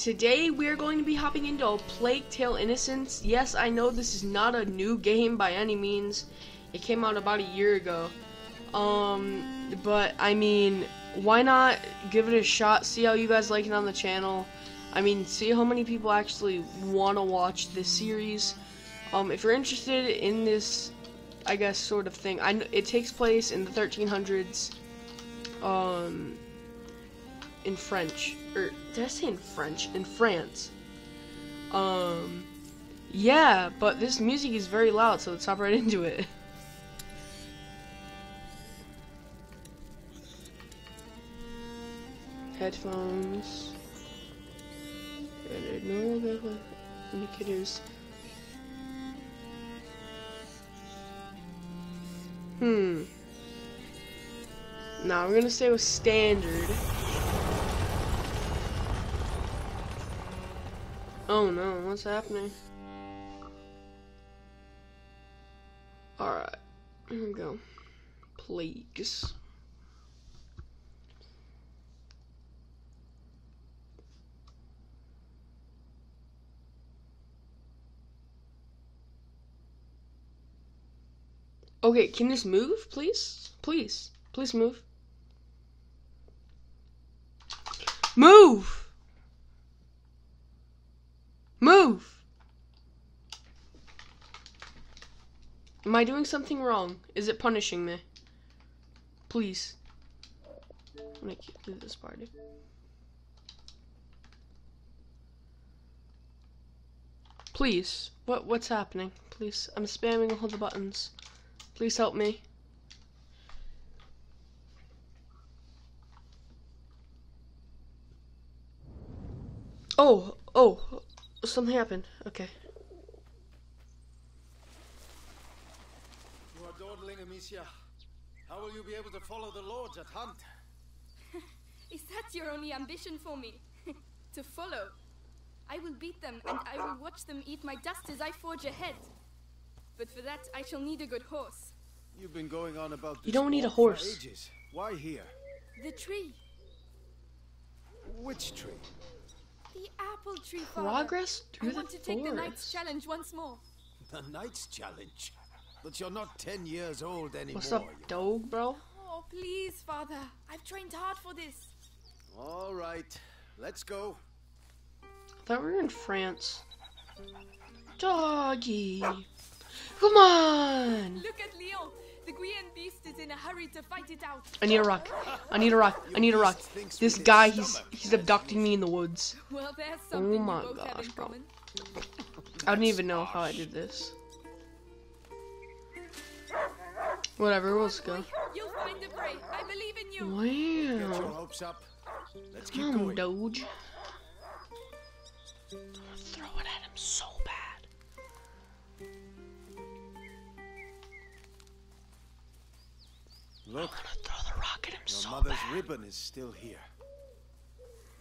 today we are going to be hopping into a Plague Tale Innocence. Yes, I know this is not a new game by any means. It came out about a year ago. Um, but I mean, why not give it a shot? See how you guys like it on the channel. I mean, see how many people actually want to watch this series. Um, if you're interested in this, I guess, sort of thing, I, it takes place in the 1300s. Um, in French, or did I say in French? In France. Um, yeah, but this music is very loud, so let's hop right into it. Headphones. And no indicators. Hmm. Now we're gonna stay with standard. Oh no, what's happening? Alright, here we go. Plagues. Okay, can this move, please? Please. Please move. Move! Move! Am I doing something wrong? Is it punishing me? Please. I'm gonna leave this party. Please. What what's happening? Please. I'm spamming all the buttons. Please help me. Oh, oh, something happened. Okay. You are dawdling, Amicia. How will you be able to follow the lords at hunt? Is that your only ambition for me? to follow? I will beat them, and I will watch them eat my dust as I forge ahead. But for that, I shall need a good horse. You've been going on about You don't need a horse. ages. Why here? The tree. Which tree? The apple tree, Father. Progress I through the want to take the knight's forest. challenge once more. The Knight's Challenge. But you're not ten years old anymore. What's up, dog, bro? Oh, please, Father. I've trained hard for this. All right, let's go. I thought we were in France. Doggy. Come on. Look at Leon. The Guian beast is in a hurry to fight it out. I need a rock. I need a rock. I need a rock. This guy, he's he's abducting me in the woods. Well, there's something oh my you both have gosh, bro. I don't even know how I did this. Whatever, let's go. You'll find the prey. I believe in you. Wow. hopes up. Let's keep Come on, going. Doge. Throw it at him so Look, I'm gonna throw the rock at him your so mother's bad. ribbon is still here.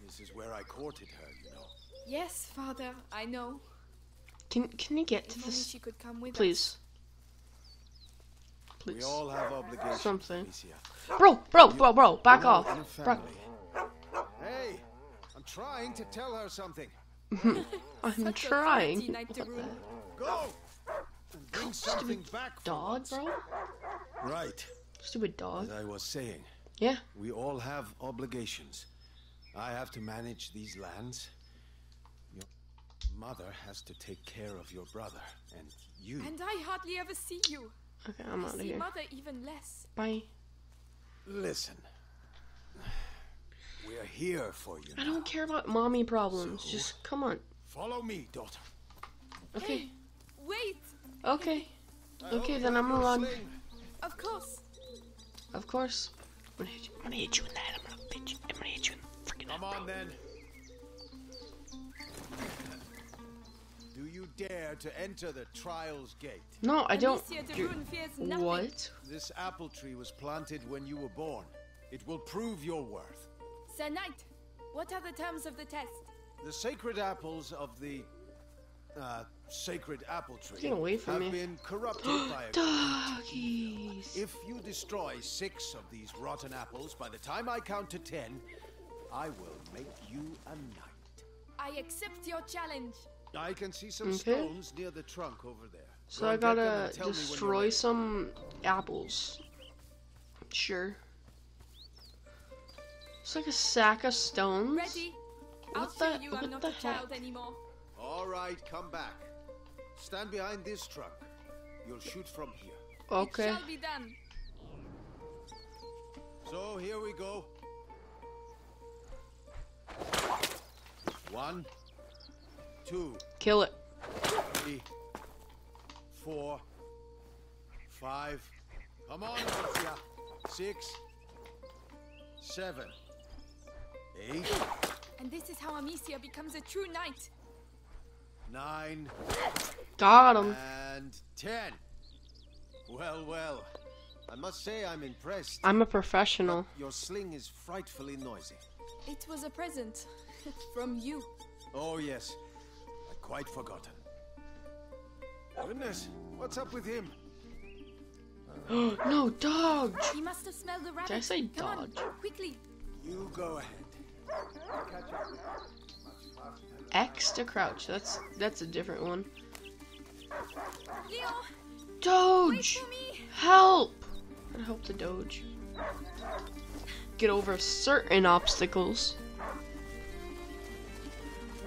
This is where I courted her, you know. Yes, Father. I know. Can can you get to If only this, she could come with us. please? We Please. all have obligations, Something. Bro, bro, bro, bro, back off. in a Bro. Hey, I'm trying to tell her something. I'm Such trying. threaty night to rule. Go! And bring something back for Dog, bro? Right. Stupid dog. As dog. I was saying, Yeah. we all have obligations. I have to manage these lands. Your mother has to take care of your brother. And you. And I hardly ever see you. Okay, I'm I out of see here. Mother even less. Bye. Listen. We're here for you. I now. don't care about mommy problems. So? Just come on. Follow me, daughter. Okay. Hey, wait. Okay. I Okay, then I'm have gonna run. Of course. Of course. I'm gonna hit you, I'm gonna hit you in the head. I'm gonna hit you. I'm gonna hit you in the freaking head. Come on then. Do you dare to enter the trials gate? No, I don't. Amicia de You're- Rune fears nothing. What? This apple tree was planted when you were born. It will prove your worth. Sir Knight, what are the terms of the test? The sacred apples of the uh, sacred apple tree Get away from have me. been corrupted by a Doggies. If you destroy six of these rotten apples by the time I count to ten, I will make you a knight. I accept your challenge. I can see some Okay. stones near the trunk over there. So Go I and get them gotta and tell me when you're destroy some apples. Sure. It's like a sack of stones. Ready? I'll What show the- you what I'm not the a child heck? anymore. All right, come back. Stand behind this truck. You'll shoot from here. Okay. It shall be done. So here we go. One, two, Kill it. three, four, five. Come on, Marcia. Six, seven, eight, And this is how Amicia becomes a true knight. Nine, Got him. and ten. Well, well. I must say I'm impressed. I'm a professional. Your sling is frightfully noisy. It was a present from you. Oh, yes. I'd quite forgotten. Goodness, what's up with him? no, dodge. He must have smelled the rabbit. Did I say Come on, dodge? quickly. You go ahead. X to crouch. That's that's a different one. Leo, Doge. Help. Gotta help the Doge. Get over certain obstacles.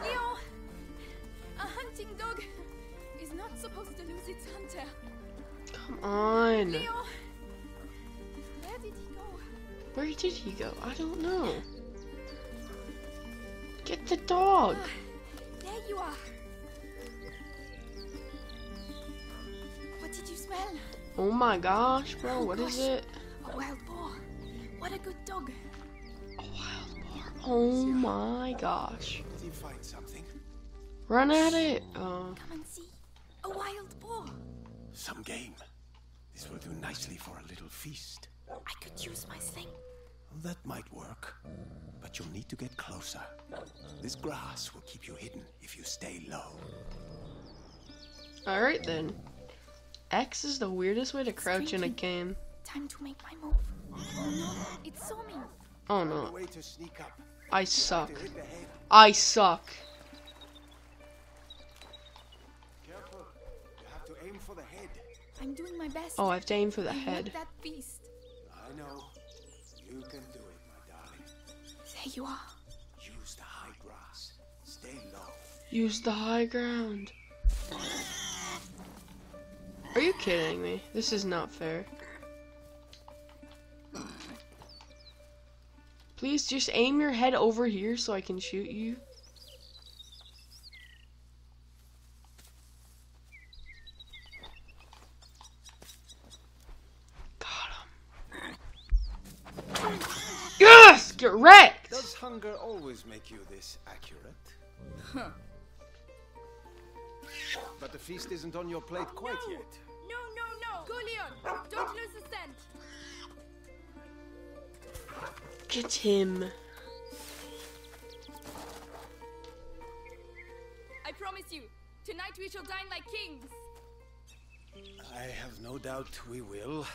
Leo, a hunting dog is not supposed to lose its hunter. Come on. Leo, where did he go? Where did he go? I don't know. Get the dog. Ah, You are. What did you smell? Oh my gosh, bro. Oh What is gosh. it? A wild boar. What a good dog. A wild boar. Oh my gosh. Did you find something? Run at it. Oh. Come and see. A wild boar. Some game. This will do nicely for a little feast. I could use my sling. That might work. But you'll need to get closer. This grass will keep you hidden if you stay low. Alright then. X is the weirdest way to crouch in a game. Time to make my move. Oh no, it saw. Oh no. way to sneak up. I suck. To hit the head. I suck. Careful. You have to aim for the head. I'm doing my best. Oh, I have to aim for the I head. that beast. I know. There you are. Use the high grass. Stay low. Use the high ground. Are you kidding me? This is not fair. Please just aim your head over here so I can shoot you. Got him. Yes! Get wrecked! Does hunger always make you this accurate? Huh. But the feast isn't on your plate quite no. yet. No, no, no. Go, Leon. Don't lose the scent. Get him. I promise you, tonight we shall dine like kings. I have no doubt we will.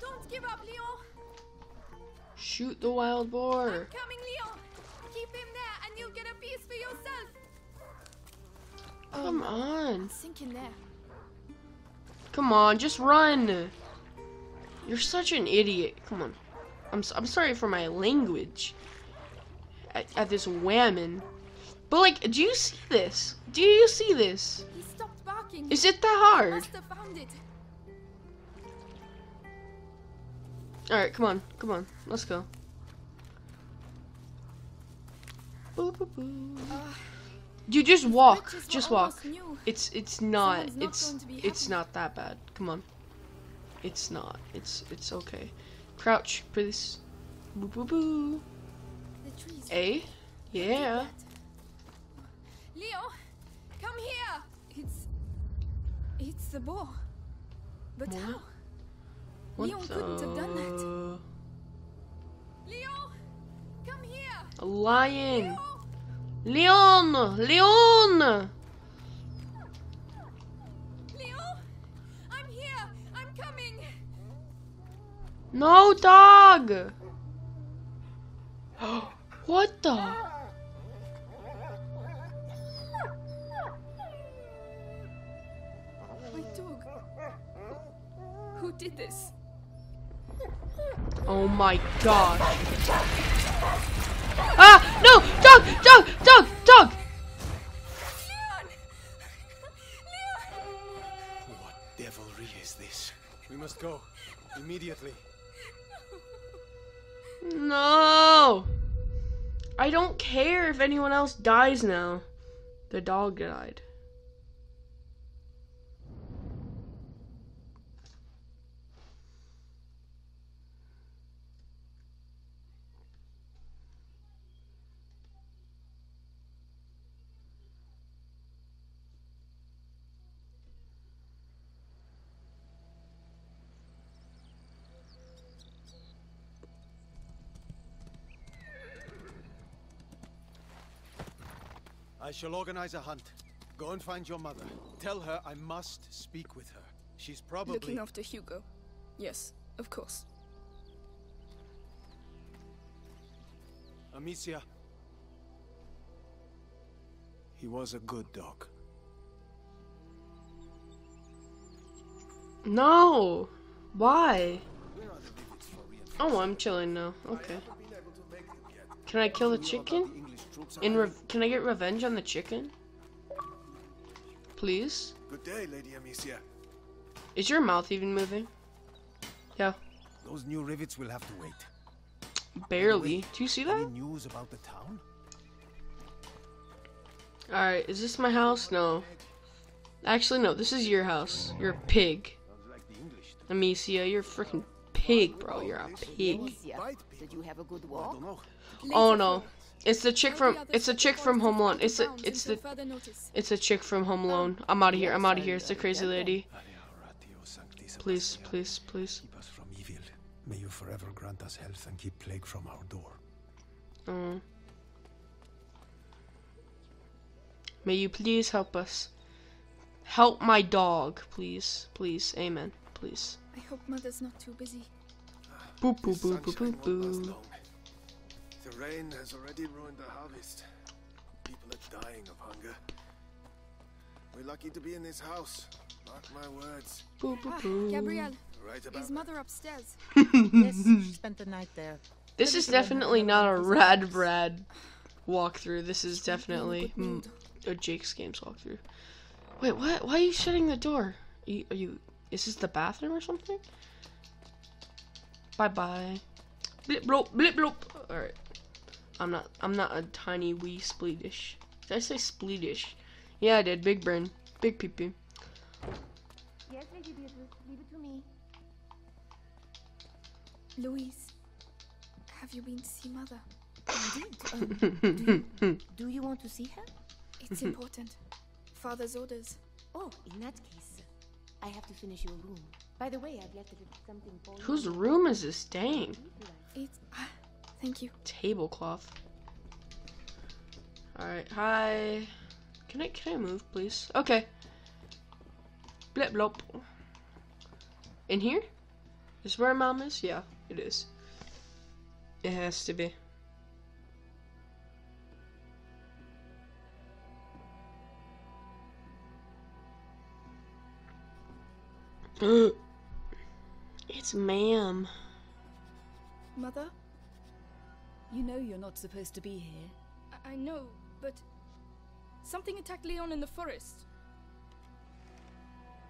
Don't give up, Leon. Shoot the wild boar. I'm coming, Leon. Keep him there, and you'll get a piece for yourself. Come on. Sink in there. Come on, just run. You're such an idiot. Come on. I'm, s- I'm sorry for my language at, at this whammon. But, like, do you see this? Do you see this? He stopped barking. Is it that hard? Must have found it. Alright, come on. Come on. Let's go. Boop, boop, boop. Uh, You just walk. Just walk. new. It's it's not not it's going to be it's not that bad. Come on. It's not. It's it's okay. Crouch, please. Boo boo boo. The trees. A? Yeah. Leo, come here. It's. It's the ball. But What? how? What Leon couldn't have done that. Leon, come here. A lion. Leon, Leon. Leon. Leon, I'm here. I'm coming. No dog. what the? did this? Oh my god. Ah! No! Dog! Dog! Dog! Dog! Leon! Leon! What devilry is this? We must go. Immediately. No! I don't care if anyone else dies now. The dog died. I shall organize a hunt. Go and find your mother. Tell her I must speak with her. She's probably. Looking after Hugo. Yes, of course. Amicia. He was a good dog. No! Why? Where are the divots for reinforcement? Oh, I'm chilling now. Okay. I haven't been able to make them yet. Can I kill the chicken? The English troops In arriving. re- can I get revenge on the chicken? Please? Good day, Lady Amicia. Is your mouth even moving? Yeah, Those new rivets will have to wait. barely. Do you see that? Any that? news about the town? Alright, is this my house? No. Actually, no, this is your house. You're a pig. Sounds like the English. Amicia, you're a freaking pig, bro. You're a pig. Did you have a good walk? Oh no. It's the chick from it's a chick from Home Alone. It's a it's the it's a chick from Home Alone. I'm out of here. I'm out of here. It's the crazy lady. Please, please, please. Keep us from evil. May you forever grant us health and keep plague from our door. Mm. May you please help us. Help my dog, please. Please. Amen. Please. I hope Mother's not too busy. Boop boop This boop boop sunshine boop boop. Long. The rain has already ruined the harvest. People are dying of hunger. We're lucky to be in this house. Mark my words. Boop boop Ah. Gabrielle, Right about is Mother upstairs? yes, she spent the night there. This is definitely not a rad Brad walkthrough. This is definitely mm, a Jake's Games walkthrough. Wait, what? Why are you shutting the door? Are you, are you? Is this the bathroom or something? Bye bye. Blip blop blip blop. All right. I'm not. I'm not a tiny wee spleetish. Did I say spleetish? Yeah, I did. Big brain. Big pee pee. Yes, Lady Beatrice, leave it to me. Louise, have you been to see Mother? Indeed. Um, do you want to see her? It's important. Father's orders. Oh, in that case, I have to finish your room. By the way, I've left a little something for you. Whose room is this? Dang. You. It's. Ah, thank you. Tablecloth. All right. Hi. Can I can I move, please? Okay. Blip blop. In here? Is where mom is? Yeah, it is. It has to be. it's ma'am. Mother? You know you're not supposed to be here. I, I know, but. Something attacked Leon in the forest.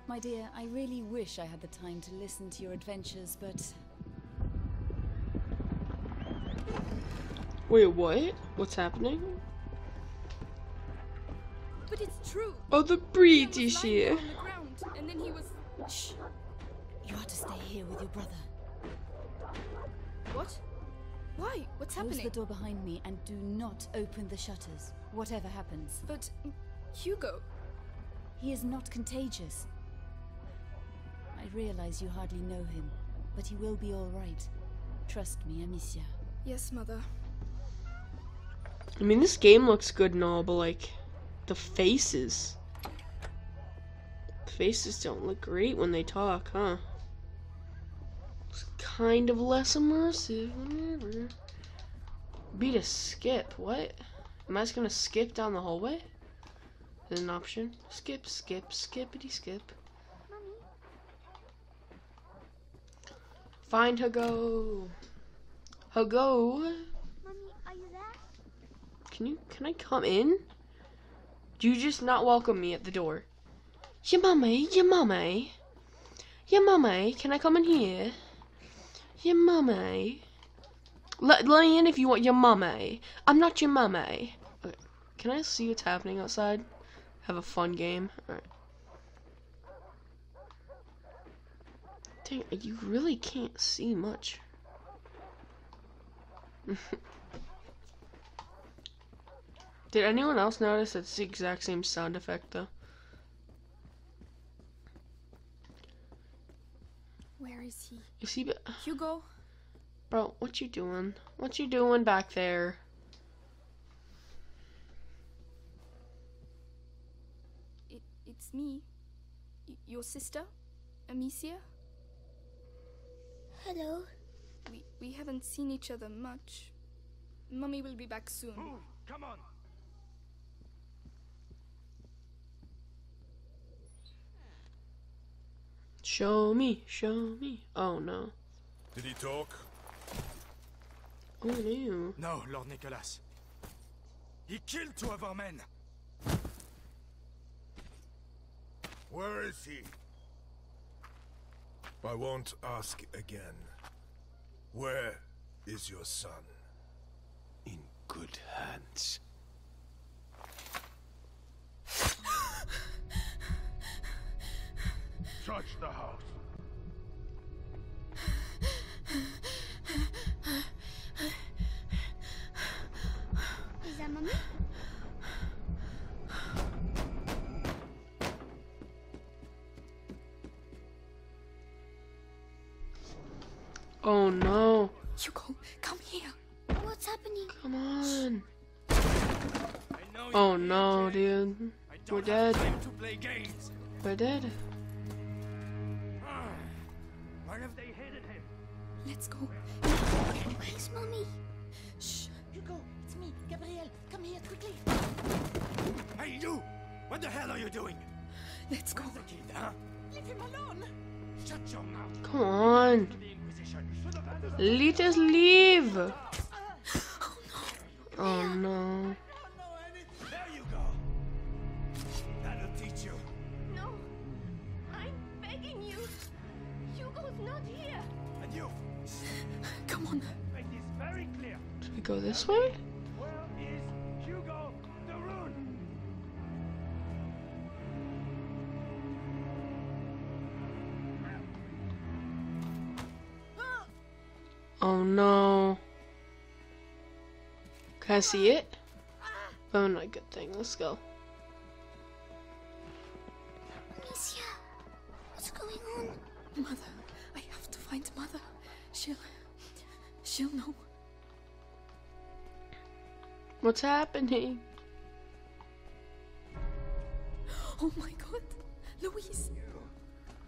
My dear, I really wish I had the time to listen to your adventures, but Wait, what? What's happening? But it's true. Oh, the Leon was British here. on the ground, and then he was. shh. You are to stay here with your brother. What? Why? What's Close happening? the door behind me and do not open the shutters, whatever happens. But. mm, Hugo. He is not contagious. I realize you hardly know him, but he will be all right. Trust me, Amicia. Yes, Mother. I mean, this game looks good and all, but like, the faces. The faces don't look great when they talk, huh? Kind of less immersive, whatever. Beat a skip, what? Am I just gonna skip down the hallway? Is an option? Skip, skip, skippity skip. Find Hugo. Hugo. Mommy, are you there? Can you can I come in? Do you just not welcome me at the door? Your mummy, your mummy. Your mummy, can I come in here? Your mummy. Eh? Let, let me in if you want your mummy. Eh? I'm not your mummy. Okay. Eh? Can I see what's happening outside? Have a fun game. Alright. Dang, you really can't see much. Did anyone else notice it's the exact same sound effect though? Where is he? Is he, ba- Hugo? bro? What you doing? What you doing back there? It, it's me. Y- your sister? Amicia? Hello. We, we haven't seen each other much. Mummy will be back soon. Move! Come on. Show me, show me. Oh no. Did he talk? Oh no. No, Lord Nicholas. He killed two of our men. Where is he? I won't ask again. Where is your son? In good hands. Touch the house. Is that mommy? Oh no. Hugo, come here. What's happening? Come on. I know you Oh no, dude. We're dead. to play games. We're dead. See it? Oh, not a good thing. Let's go. Amicia, what's going on? Mother. I have to find Mother. She'll. She'll know. What's happening? Oh my god. Louise. You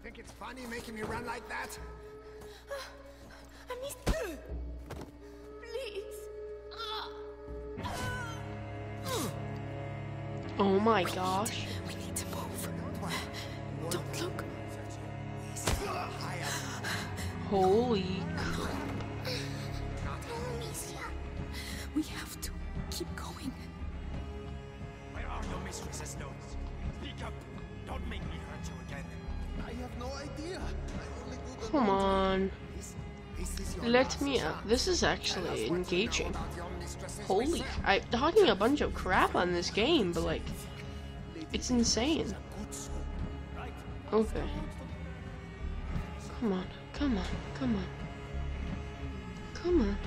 Think it's funny making me run like that? Ah. My gosh. We need to move. Don't look. Holy crap. We have to keep going. Where are your mistress's notes? Speak up. Don't make me hurt you again. I have no idea. Come on. Let me up. This is actually engaging. Holy. I'm talking a bunch of crap on this game, but like, it's insane. Okay. Come on. Come on. Come on. Come on.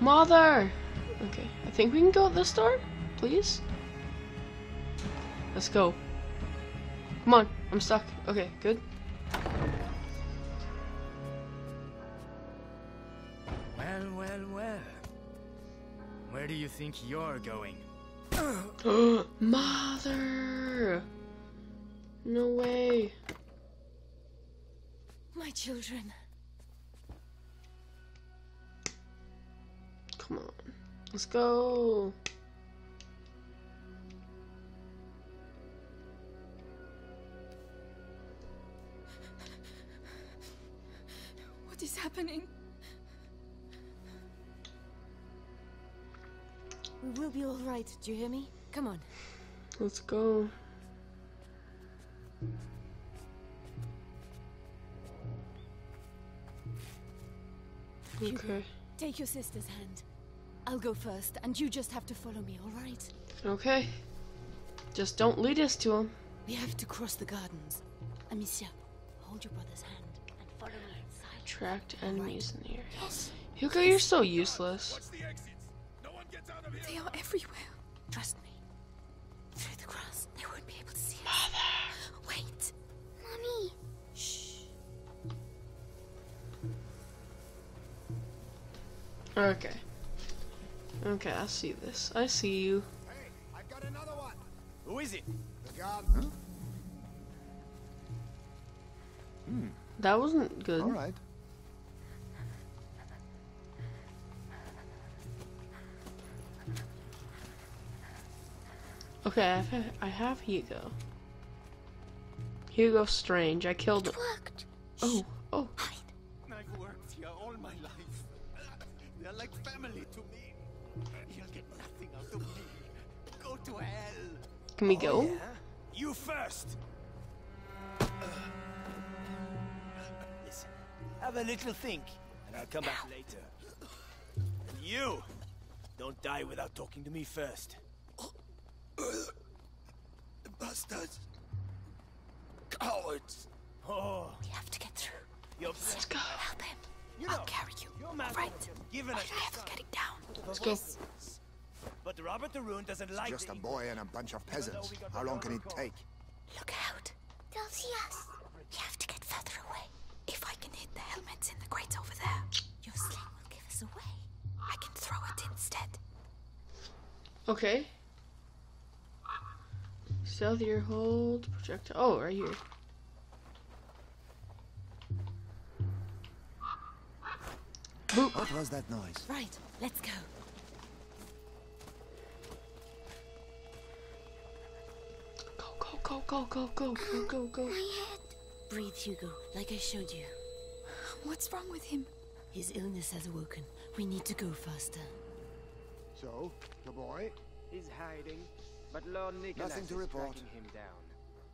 Mother! Okay, I think we can go at this door, please. Let's go. Come on, I'm stuck. Okay, good. Well, well, well. Where do you think you're going? Mother! No way. My children. Come on. Let's go. What is happening? We will be alright, do you hear me? Come on. Let's go. Okay. Take your sister's hand. I'll go first, and you just have to follow me, all right? Okay. Just don't lead us to him. We have to cross the gardens. Amicia, hold your brother's hand and follow me inside. Tracked enemies in the area. Yes. Hugo, you're so useless. What's the exits? No one gets out of here. They are everywhere. Okay. Okay, I see this. I see you. Hey, I've got another one. Who is it? The guard. Hmm. That wasn't good. All right. Okay, I have, I have Hugo. Hugo Strange. I killed him. Worked. Oh, oh. Like family to me. You'll get nothing out of me. Go to hell. Can we oh, go? You first. Listen, have a little think, and I'll come back later. And you, don't die without talking to me first. Bastards. Cowards. Oh, We have to get through. you're Let's go. Help him. You I'll carry you. your man Right. given us I have getting down. Let's go. But Robert de Rune doesn't like Just a boy and a bunch of peasants. How long can it take? Look out. They'll see us. We have to get further away. If I can hit the helmets in the crates over there, your sling will give us away. I can throw it instead. Okay. Stealthier hold projectile. Oh, right here. Boop. What was that noise? Right, let's go. Go, go, go, go, go, go, go, go, go. My head. Breathe, Hugo, like I showed you. What's wrong with him? His illness has awoken. We need to go faster. So, the boy? He's hiding, but Lord Nicholas Nothing to is report. tracking him down.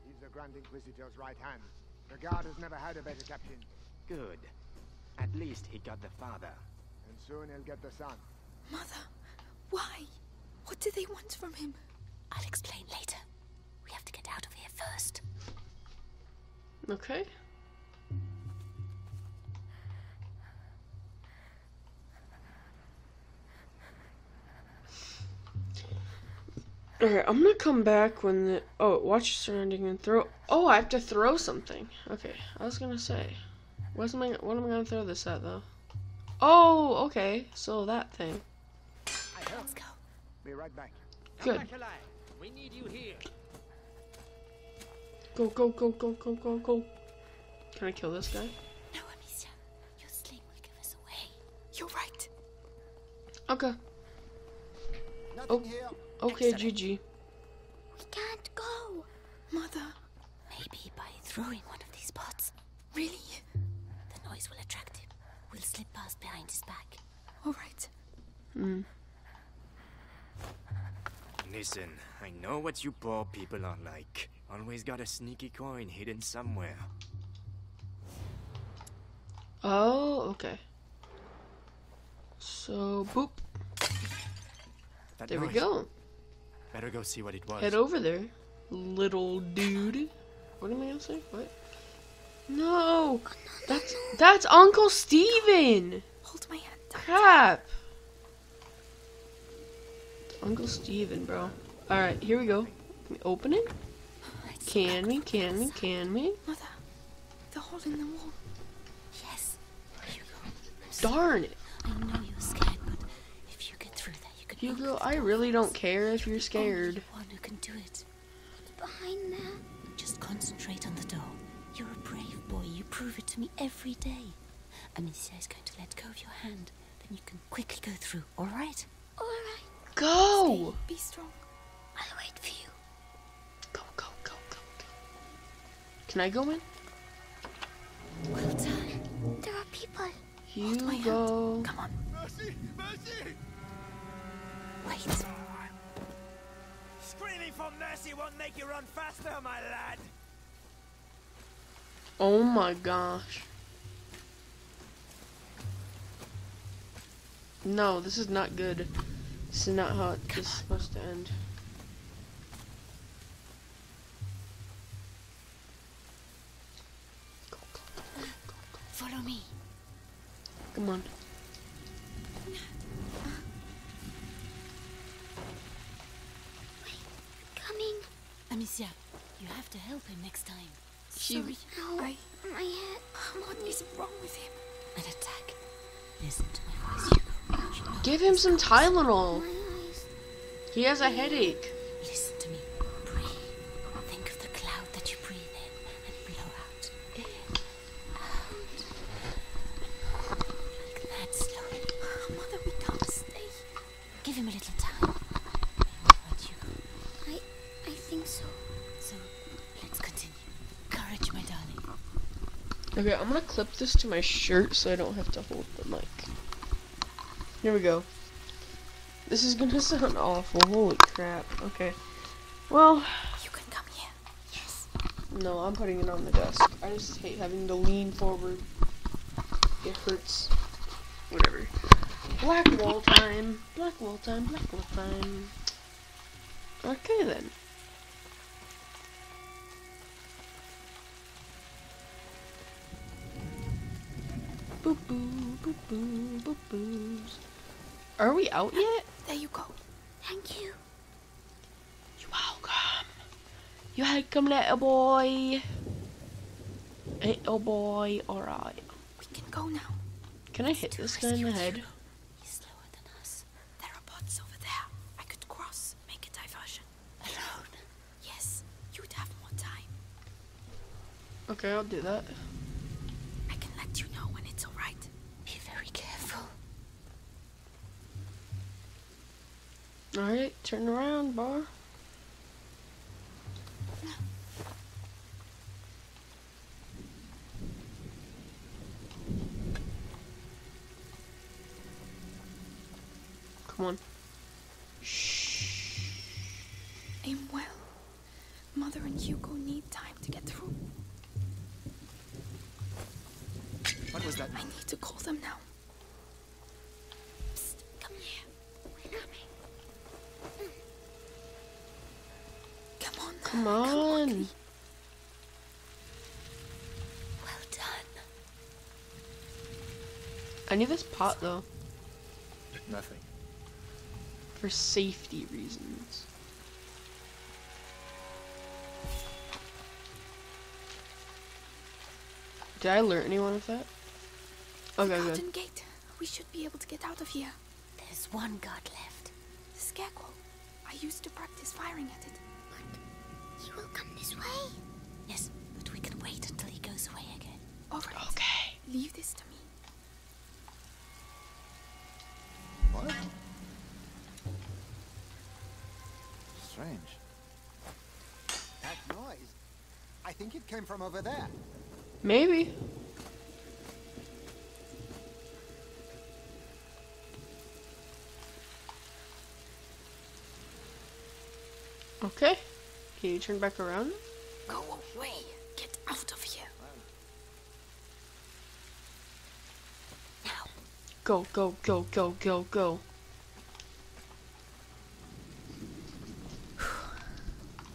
He's the Grand Inquisitor's right hand. The guard has never had a better captain. Good. At least he got the father. And soon he'll get the son. Mother, why? What do they want from him? I'll explain later. We have to get out of here first. Okay. Alright, I'm gonna come back when the. Oh, watch your surrounding and throw. Oh, I have to throw something. Okay, I was gonna say. What's am I, what am I gonna throw this at, though? Oh, okay, so that thing. Let's go. Be right back. Good. Back alive. We need you here. Go, go, go, go, go, go, go. Can I kill this guy? No, Amicia. Your sling will give us away. You're right. Okay. Nothing Oh. here. Okay, Excellent. GG. Know what you poor people are like. Always got a sneaky coin hidden somewhere. Oh, okay. So, boop. That There we go. Better go see what it was. Head over there, little dude. What am I gonna say? What? No, that's that's Uncle Steven. Hold my hand tight. Crap. Uncle Steven, bro. All right, here we go. Can we open it? Let's Can we? Can we? Can we? Mother, the hole in the wall. Yes. Hugo. Darn it, I know you're scared, but if you get through there, you can Hugo. open I really don't care if you're scared. one who can do it. Behind there. Just concentrate on the door. You're a brave boy. You prove it to me every day. Amicia is going to let go of your hand. Then you can quickly go through, all right? All right. Go. Be strong. I'll wait for you. Go, go, go, go, go. Can I go in? Well done. There are people. Hugo. Come on. Mercy! Mercy! Wait. Screaming for mercy won't make you run faster, my lad. Oh my gosh. No, this is not good. This is not how it's supposed to end. Come on. Coming. Amicia, you have to help him next time. Sorry. Ow, my head. What is wrong with him? An attack. Listen to my voice, Give him some Tylenol. He has a headache. Okay, I'm gonna clip this to my shirt so I don't have to hold the mic. Here we go. This is gonna sound awful. Holy crap. Okay. Well, You can come here. Yes. no, I'm putting it on the desk. I just hate having to lean forward. It hurts. Whatever. Black wall time. Black wall time. Black wall time. Okay then. Boop boo, boop boo, boop boos. Are we out yet? There you go. Thank you. You're welcome. You're welcome, little boy. Little boy, alright. We can go now. Can I hit this guy in the head? He's slower than us. There are pots over there. I could cross, make a diversion. Alone. Yes, you'd have more time. Okay, I'll do that. Alright, turn around, bar. I need this pot though, Nothing. for safety reasons. Did I alert anyone of that? Okay, good. Garden gate. We should be able to get out of here. There's one guard left. The scarecrow. I used to practice firing at it. But He will come this way. Yes, but we can wait until he goes away again. Alright. Okay. Leave this to me. What? Strange. That noise. I think it came from over there. Maybe. Okay. Can you turn back around? Go away. Get out of here. Now, Go, go, go, go, go, go.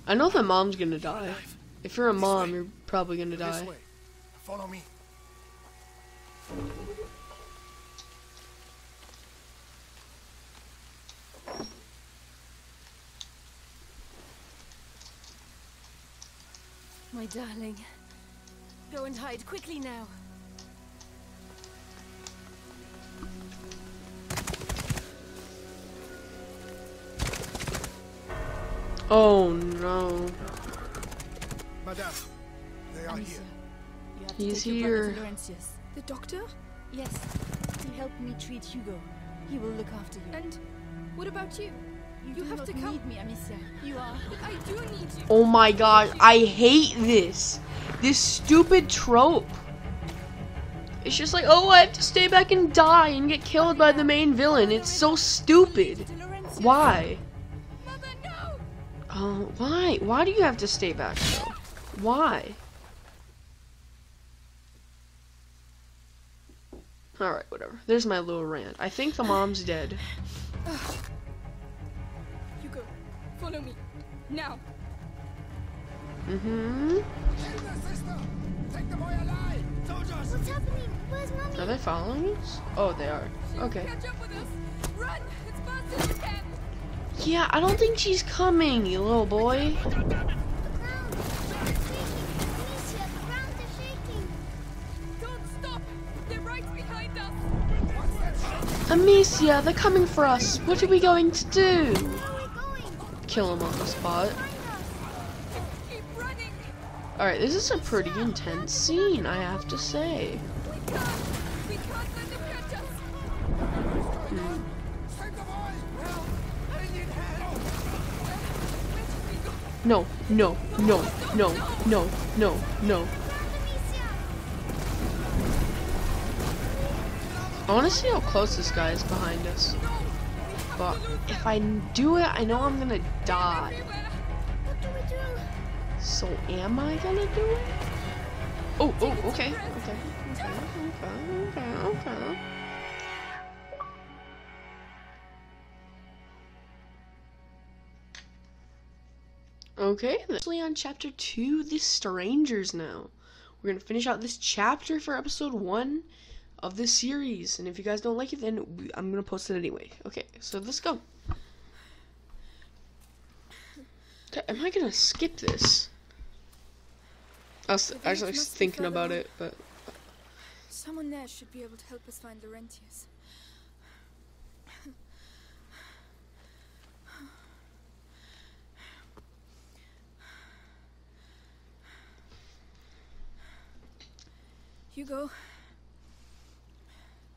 I know the mom's gonna die. If you're a mom, you're probably gonna This die. way. Follow me. My darling. Go and hide quickly now. Oh no. Madame, they are Amicia, here. you have He's to take your brother here. Laurentius. The doctor? Yes, He helped me treat Hugo. He will look after you. And what about you? you, you do have not to come. need me, Amicia. You are. I do need you. Oh my god, I hate this. This stupid trope. It's just like, oh, I have to stay back and die and get killed by the main villain. It's so stupid. To Laurentius. Why? Mother, no! Oh, why? Why do you have to stay back though? Why? Alright, whatever. There's my little rant. I think the mom's dead. Hugo, follow me. Now. Mm-hmm. What's happening? Where's mommy? Are they following us? Oh, they are. Okay. Catch up with us. Run as fast as you can. Yeah, I don't think she's coming, you little boy. Amicia. They're coming for us. What are we going to do? Kill him on the spot. Alright, this is a pretty intense scene, I have to say. No, no, no, no, no, no, no. I want to see how close this guy is behind us. But if I do it, I know I'm gonna die. So am I gonna do it? Oh, oh, okay, okay, okay, okay, okay, okay. Okay, actually on chapter two, the strangers now. We're gonna finish out this chapter for episode one of this series, and if you guys don't like it, then we, I'm gonna post it anyway. Okay, so let's go. Am I gonna skip this? I was actually thinking about it, but Someone there should be able to help us find Laurentius. Hugo.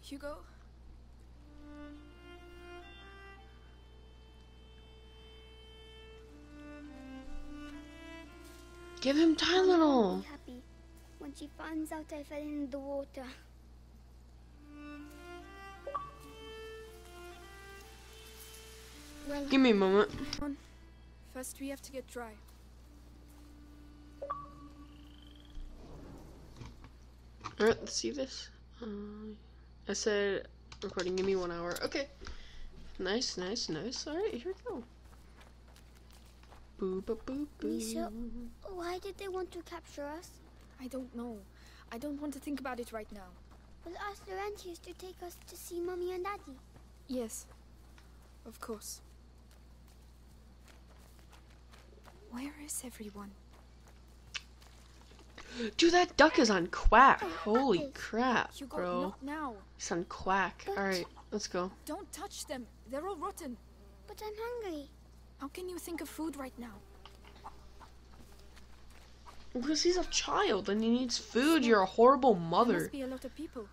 Hugo. give him Tylenol. Be happy when she finds out I fell in the water. Well, Give me a moment. first we have to get dry. Alright, let's see this. Uh, I said recording, give me one hour. Okay. Nice, nice, nice. Alright, here we go. Boo, boo, boo, boo. Amicia, why did they want to capture us? I don't know. I don't want to think about it right now. We'll ask Laurentius to take us to see mommy and daddy. Yes. Of course. Where is everyone? Dude, that duck is on quack. Holy crap, bro. not now. He's on quack. Alright, let's go. Don't touch them. They're all rotten. But I'm hungry. How can you think of food right now? Because he's a child and he needs food. You're a horrible There mother. must be a lot of people.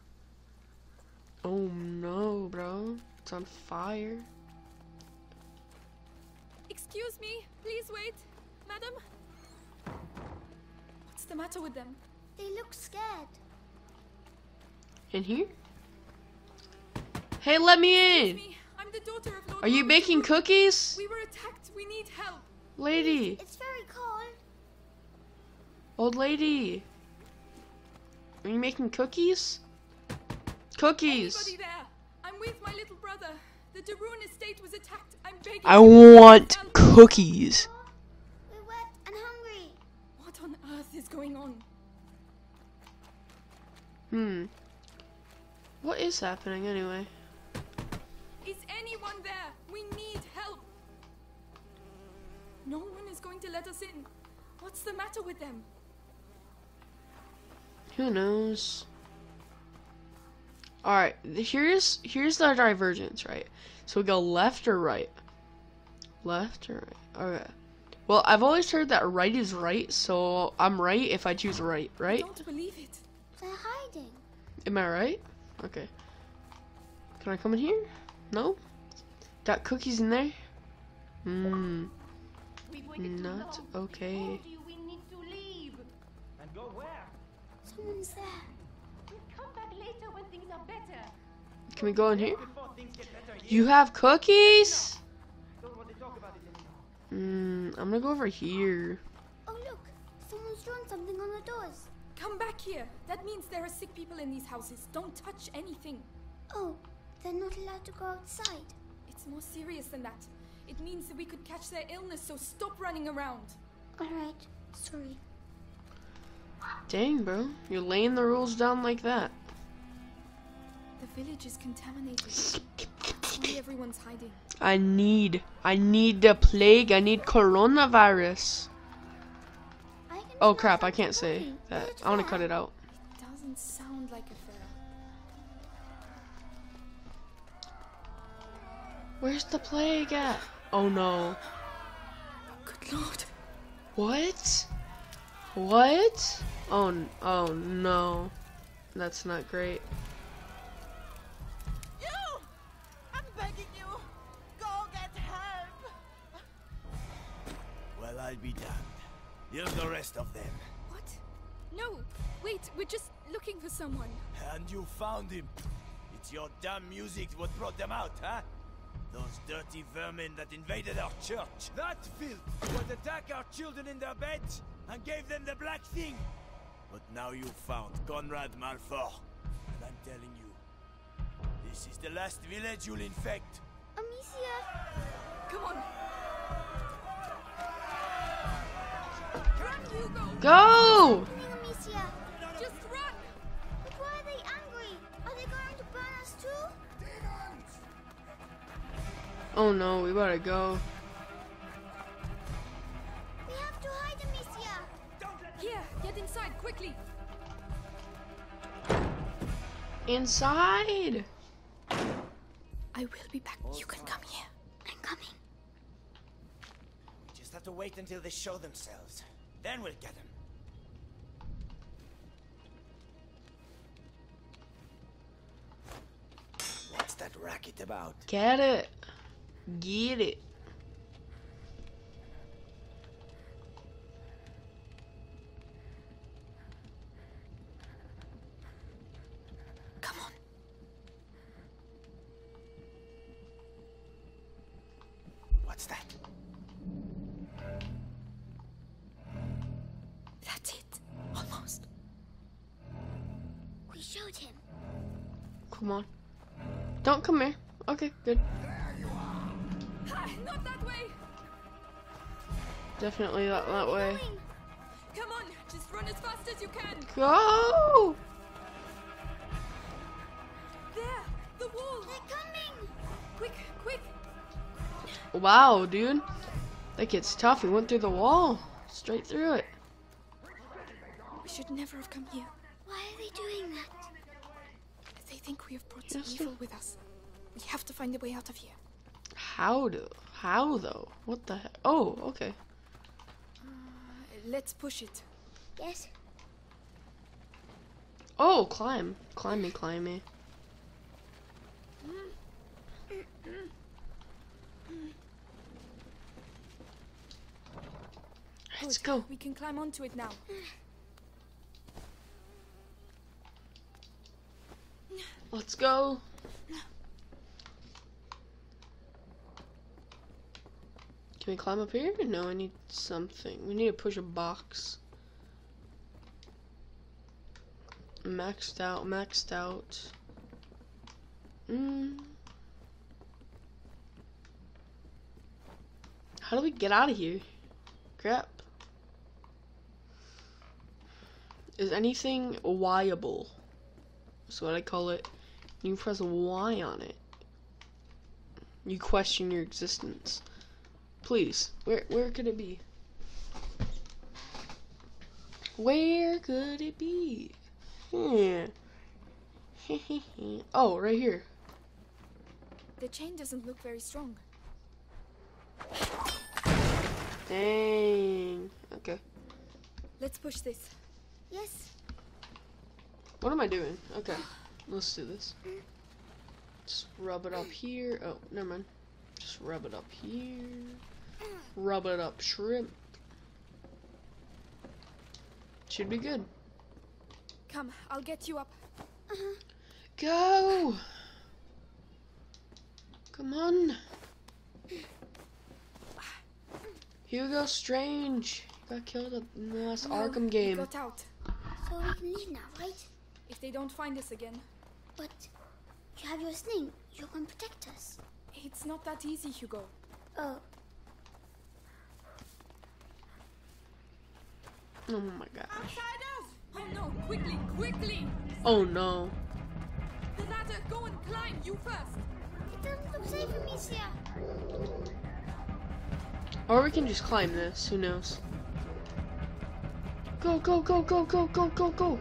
Oh no, bro. It's on fire. Excuse me. Please wait. Madam? What's the matter with them? They look scared. In here? Hey, let me in! Me. I'm the daughter of Lord Are you Robert baking Devereux. cookies? We were attacked. We need help. Lady. It's very cold. Old lady. Are you making cookies? Cookies. Anybody there? I'm with my little brother. The de Rune estate was attacked. I'm begging. I you, want help. cookies. Going on? Hmm. What is happening anyway? Is anyone there? We need help. No one is going to let us in. What's the matter with them? Who knows? Alright, here's here's the divergence, right? So we go left or right? Left or right? Okay. Well, I've always heard that right is right, so I'm right if I choose right, right? I right? don't believe it. They're hiding. Am I right? Okay. Can I come in here? No? Got cookies in there? Mmm. Not okay. We need to leave. And go where? Someone's there. We'll come back later when things are better. Can we go in here? Before things get better here. You have cookies? Mm, I'm gonna go over here. Oh, look. Someone's drawn something on the doors. Come back here. That means there are sick people in these houses. Don't touch anything. Oh, they're not allowed to go outside. It's more serious than that. It means that we could catch their illness, so stop running around. Alright, sorry. Dang, bro. You're laying the rules down like that. The village is contaminated. Everyone's hiding. I need, I need the plague. I need coronavirus. Oh crap, I can't say that. I want to cut it out. Doesn't sound like a. Where's the plague at? Oh no. Good lord. What? What? Oh, oh no. That's not great. I'll be damned. Here's the rest of them. What? No. Wait, we're just looking for someone. And you found him. It's your damn music what brought them out, huh? Those dirty vermin that invaded our church. That filth would attack our children in their beds and gave them the black thing. But now you found Conrad Malfour. And I'm telling you, this is the last village you'll infect. Amicia! Come on. Too? Oh no, we gotta go. We have to hide, Amicia! Here, get inside, quickly! Inside! I will be back. You can come here. I'm coming. We just have to wait until they show themselves. Then we'll get him. What's that racket about? Get it. Get it. Definitely that, that way. Come on, just run as fast as you can. Go! There, the wall. They're coming! Quick, quick! Wow, dude. That kid's tough. He went through the wall. Straight through it. We should never have come here. Why are they doing that? They think we have brought some Yes, evil with us. We have to find a way out of here. How do? How though? What the heck? Oh, okay. Let's push it. Yes. Oh, climb. Climb me, climb me. Let's go. We can climb onto it now. Let's go. Can we climb up here? No, I need something. We need to push a box. Maxed out, maxed out. Mm. How do we get out of here? Crap. Is anything Yable? That's what I call it. You press Y on it. You question your existence. Please, where where could it be? Where could it be? Hmm. oh, right here. The chain doesn't look very strong. Dang. Okay. Let's push this. Yes. What am I doing? Okay. Let's do this. Just rub it up here. Oh, never mind. Just rub it up here. Rub it up shrimp. Should be good. Come, I'll get you up. Go! Come on. Hugo Strange got killed in the last Well, Arkham game. got out. So we can leave now, right? If they don't find us again. But you have your sling. You can protect us. It's not that easy, Hugo. Oh, Oh my god. Outsiders! Oh no, quickly, quickly! Oh no. The ladder, go and climb, you first! it doesn't look safe, Amicia. Or we can just climb this. Who knows? Go, go, go, go, go, go, go, go.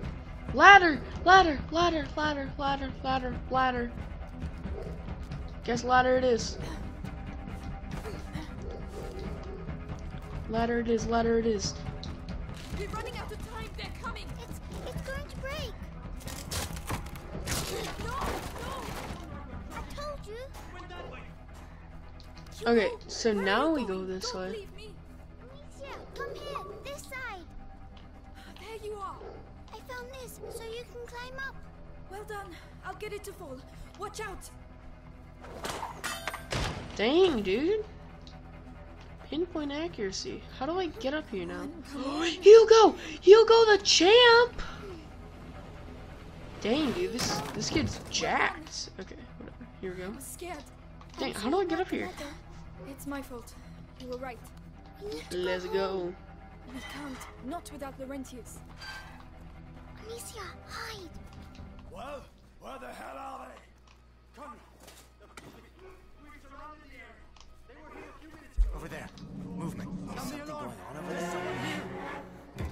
Ladder, ladder, ladder, ladder, ladder, ladder, ladder. Guess ladder it is. Ladder it is, ladder it is. We're running out of time, they're coming! It's it's going to break. No, no! I told you. Okay, so now we go this Don't way. leave me! Amicia, come here. This side. There you are! I found this, so you can climb up. Well done. I'll get it to fall. Watch out! Dang, dude. Pinpoint accuracy. How do I get up here now? Hugo! Hugo the champ! Dang, dude, this this kid's jacked. Okay, whatever. Here we go. I was scared. Dang, how do I get up here? It's my fault. You were right. Let's go. We can't. Not without Laurentius. Amicia, hide. Well, where the hell are they?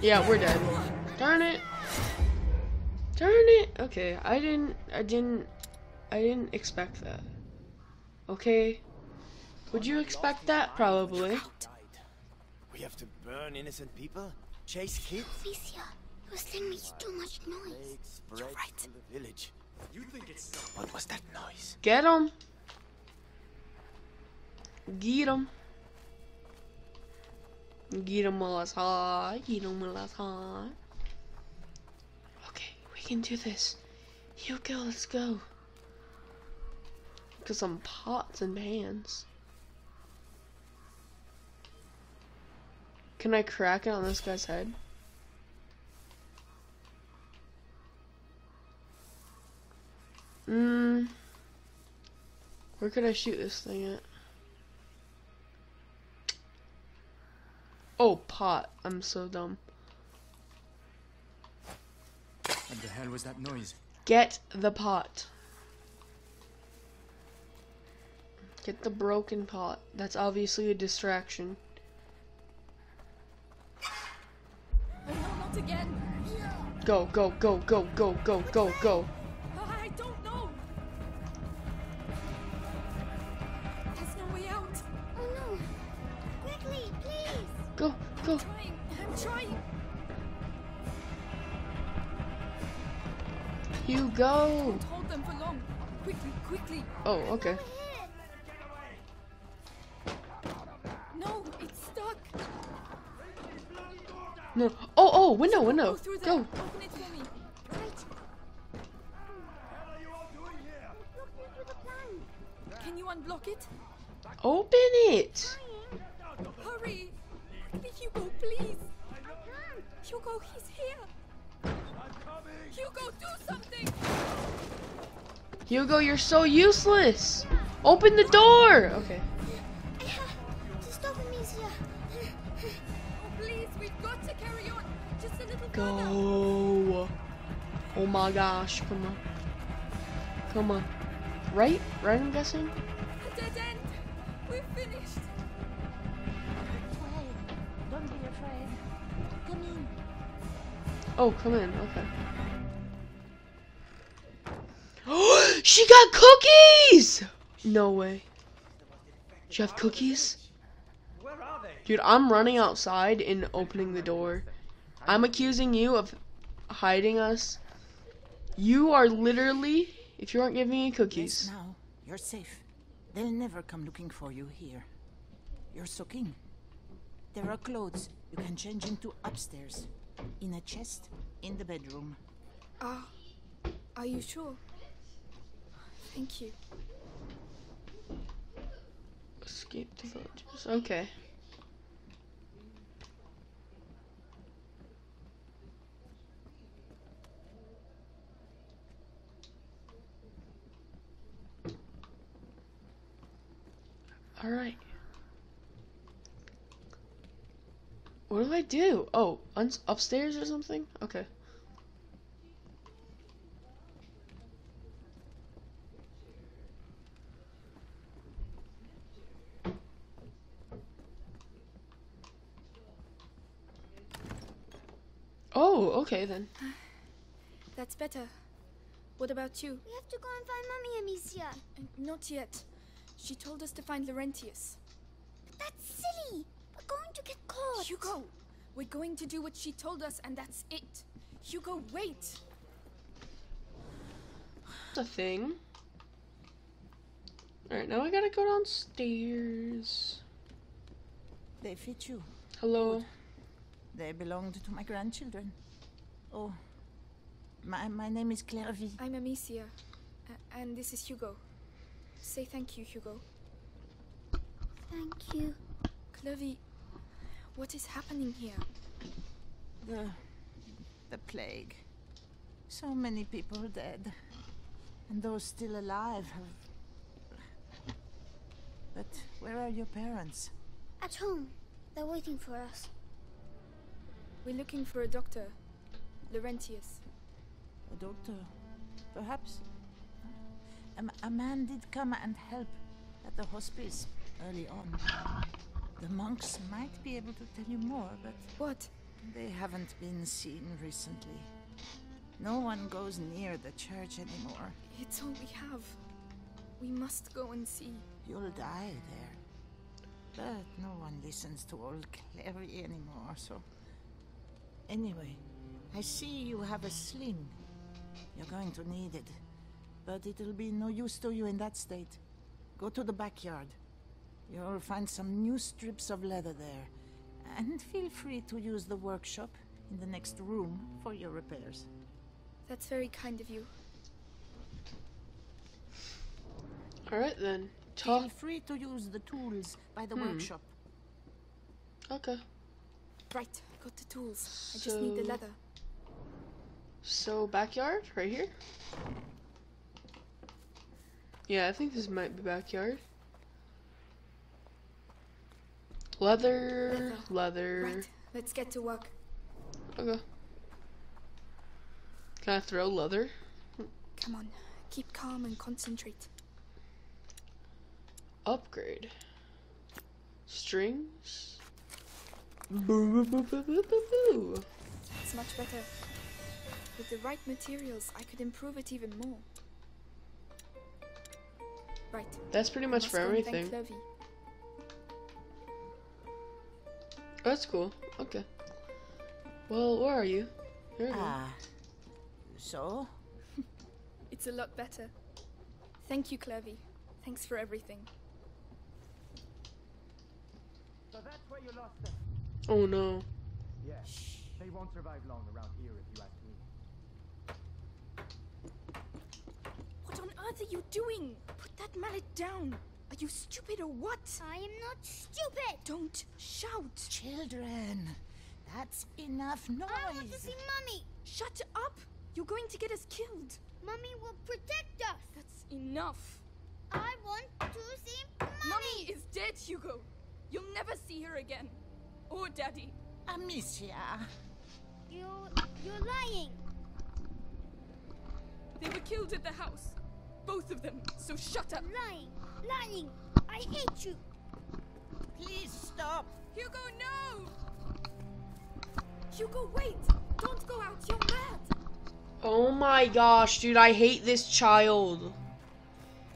Yeah, we're dead. Darn it. Darn it. Okay, I didn't I didn't I didn't expect that. Okay. Would you expect that? Probably. We have to burn innocent people? Chase kids? Amicia, your sling makes too much noise. Spread from the village. You think it's What was that noise? Get him. Get him. Get him while it's hot. Get him while it's hot. Okay, we can do this. You go, let's go. Get some pots and pans. Can I crack it on this guy's head? Mmm. Where could I shoot this thing at? Oh, pot. I'm so dumb. What the hell was that noise? Get the pot. Get the broken pot. That's obviously a distraction. No, not again! Go, go, go, go, go, go, go, go. Go, go. Trying, I'm trying! Hugo. Hold them for long! Quickly, quickly! Oh, okay. No, it's stuck! No. Oh, oh, window, window. Go. Open it for me! Can you unblock it? Open it. Hurry! Quickly, Hugo, please! Hugo, he's here! Hugo, do something! Hugo, you're so useless. Open the door. Okay. Just open Amicia. Oh, please, we've got to carry on! Just a little Go. Oh my gosh. Come on. Come on. Right? Right, I'm guessing? Dead end! We're finished! Oh, come in. Okay. she got cookies! No way. Do you have cookies? Dude, I'm running outside and opening the door. I'm accusing you of hiding us. You are literally, if you aren't giving me cookies. Yes, now you're safe. They'll never come looking for you here. You're soaking. There are clothes you can change into upstairs, in a chest in the bedroom. Ah, are you sure? Thank you. Escape the villagers. Okay. Alright. What do I do? Oh, un- upstairs or something? Okay. Oh, okay then. That's better. What about you? We have to go and find Mummy, Amicia. Uh, not yet. She told us to find Laurentius. But that's silly. We're going to get caught. Hugo, we're going to do what she told us, and that's it. Hugo, wait. The thing. Alright, now I gotta go downstairs. They fit you. Hello. They belonged to my grandchildren. Oh, my, my name is Clairvy. I'm Amicia, uh, and this is Hugo. Say thank you, Hugo. Thank you. Clovey, what is happening here? The. the plague. So many people dead. And those still alive. But where are your parents? At home. They're waiting for us. We're looking for a doctor. Laurentius. A doctor? Perhaps? A man did come and help at the hospice early on. The monks might be able to tell you more, but. What? They haven't been seen recently. No one goes near the church anymore. It's all we have. We must go and see. You'll die there. But no one listens to old Clary anymore, so. Anyway, I see you have a sling. You're going to need it. But it'll be no use to you in that state. Go to the backyard. You'll find some new strips of leather there. And feel free to use the workshop in the next room for your repairs. That's very kind of you. Alright then. Feel Talk. free to use the tools by the Hmm. workshop. Okay. Right, got the tools. I just need the leather. So, backyard? Right here? Yeah, I think this might be backyard. Leather, leather. Right, let's get to work. Okay. Can I throw leather? Come on, keep calm and concentrate. Upgrade. Strings. Boo. That's much better. With the right materials, I could improve it even more. Right. That's pretty much for everything. That's cool. Okay. Well, where are you? Here you go. Ah. So? It's a lot better. Thank you, Clovey. Thanks for everything. So that's where you lost them. Oh no. Yeah. They won't survive long around here if you ask me. What on earth are you doing? Put that mallet down. Are you stupid or what? I am not stupid. Don't shout. Children, that's enough noise. I want to see Mummy. Shut up. You're going to get us killed. Mummy will protect us. That's enough. I want to see Mummy. Mummy is dead, Hugo. You'll never see her again. Or Daddy. Amicia. You, you're lying. They were killed at the house. Both of them. So shut up. Lying. Lying. I hate you. Please stop. Hugo, no! Hugo, wait! Don't go out. You're mad. Oh my gosh, dude, I hate this child.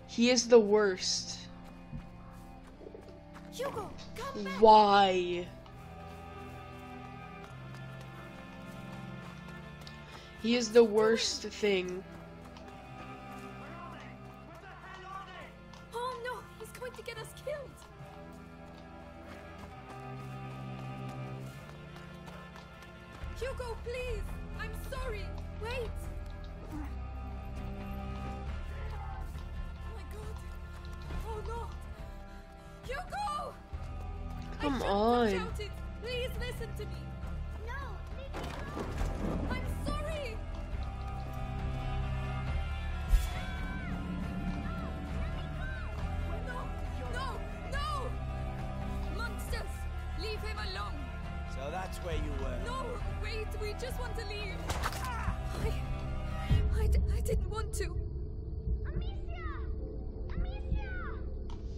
He is the worst. Hugo, come back. Why? He is the worst thing. Please. I'm sorry. Wait. Oh my god. Oh no. Hugo! Come I on. Wait, we just want to leave. Ah, I, I, d- I didn't want to. Amicia! Amicia!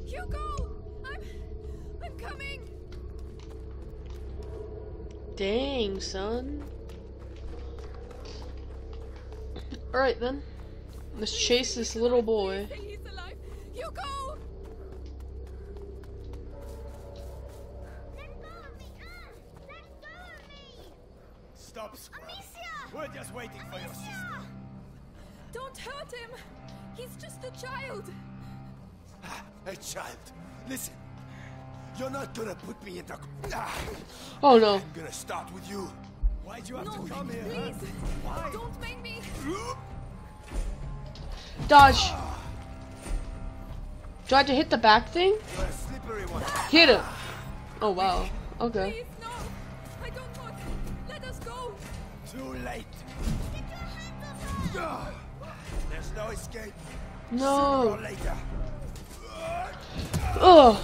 Hugo! I'm, I'm coming. Dang, son. Alright then. Let's chase this little boy. Put me in the... Oh no. I'm gonna start with you. Why'd you have No, to come here? please. Why? Don't make me. Dodge. Do I have to hit the back thing? Slippery one. Hit him. Oh wow. Okay. Please, no. I don't want. Let us go. Too late. There's no escape. No. or later. Ugh.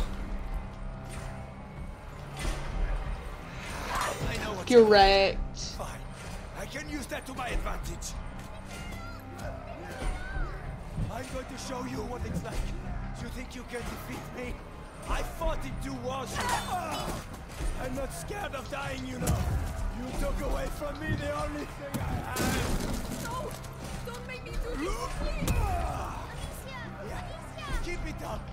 You're wrecked. Fine. I can use that to my advantage. I'm going to show you what it's like. You think you can defeat me? I fought in two wars. Ah! I'm not scared of dying, you know. You took away from me the only thing I had. No. Don't make me do this. Please. Yeah. Keep it up.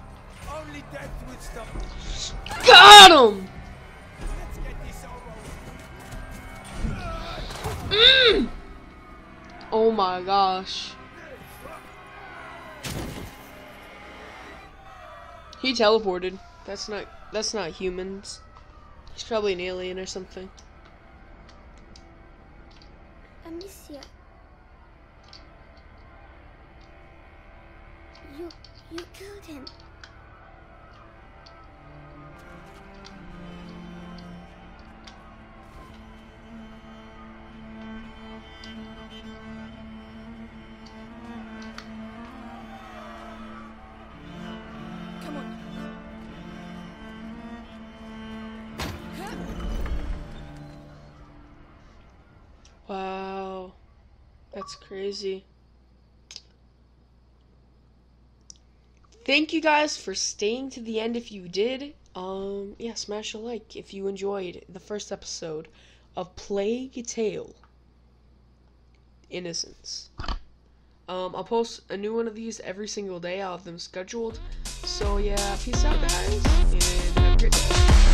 Only death will stop. me. Got him. Mm. Oh my gosh. He teleported. That's not that's not humans. He's probably an alien or something. Amicia. You you killed him. Crazy. Thank you guys for staying to the end if you did. Um yeah, smash a like if you enjoyed the first episode of Plague Tale Innocence. Um I'll post a new one of these every single day. I'll have them scheduled. So yeah, peace out guys and have a great day.